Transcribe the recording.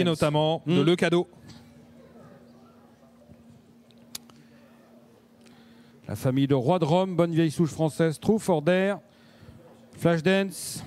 Et notamment de hmm. Le Cadeau. La famille de Roi de Rome, bonne vieille souche française, True for Dare, Flashdance.